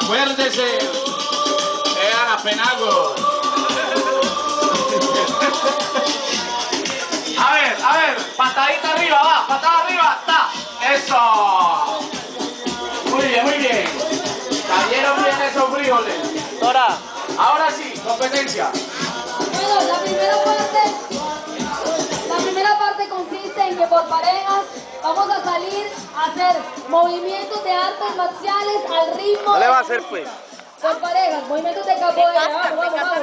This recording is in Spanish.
Levántese. Ea, penago. A ver, a ver, patadita arriba, va, patada arriba, está. Eso. Muy bien, muy bien. Cayeron bien esos frijoles. Ahora sí, competencia. Por parejas vamos a salir a hacer movimientos de artes marciales al ritmo. No le va a de- hacer pues. Por parejas, movimientos de capoeira. Vamos, vamos, vamos.